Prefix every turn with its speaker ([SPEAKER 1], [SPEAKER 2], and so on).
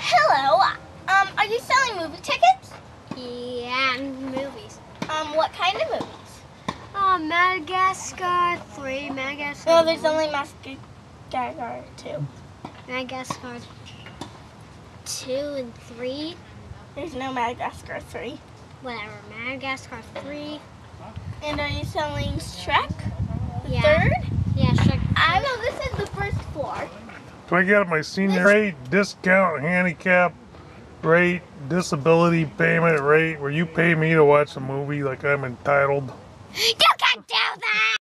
[SPEAKER 1] Hello. Um, are you selling movie tickets?
[SPEAKER 2] Yeah, movies.
[SPEAKER 1] Um, what kind of movies?
[SPEAKER 2] Oh, Madagascar 3, Madagascar.
[SPEAKER 1] No, there's only Madagascar 2.
[SPEAKER 2] Madagascar 2 and 3.
[SPEAKER 1] There's no Madagascar 3.
[SPEAKER 2] Whatever. Madagascar 3.
[SPEAKER 1] And are you selling Shrek?
[SPEAKER 3] Do I get my senior rate, discount, handicap rate, disability payment rate, where you pay me to watch a movie like I'm entitled?
[SPEAKER 2] Yeah,